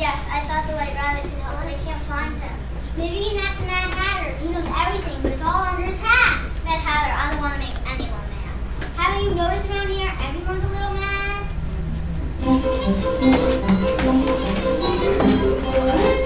Yes, I thought the white rabbit could help, but I can't find him. Maybe he's after Mad Hatter. He knows everything, but it's all under his hat. Mad Hatter, I don't want to make anyone mad. Haven't you noticed around here everyone's a little mad?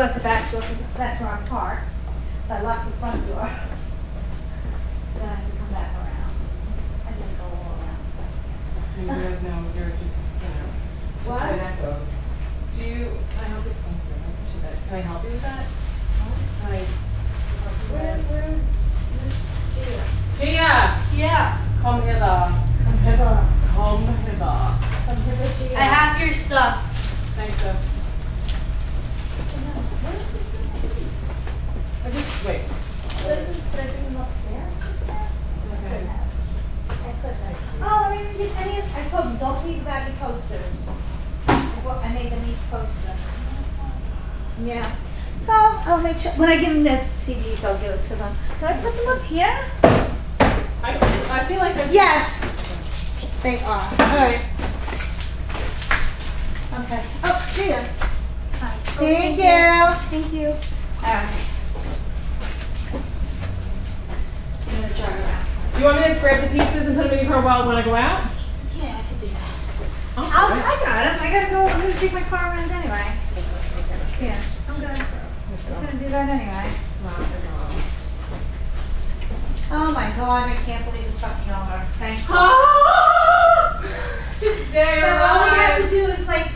work about when I give him that I can't believe it's fucking over. Thanks. Oh, just very well, all we have to do is like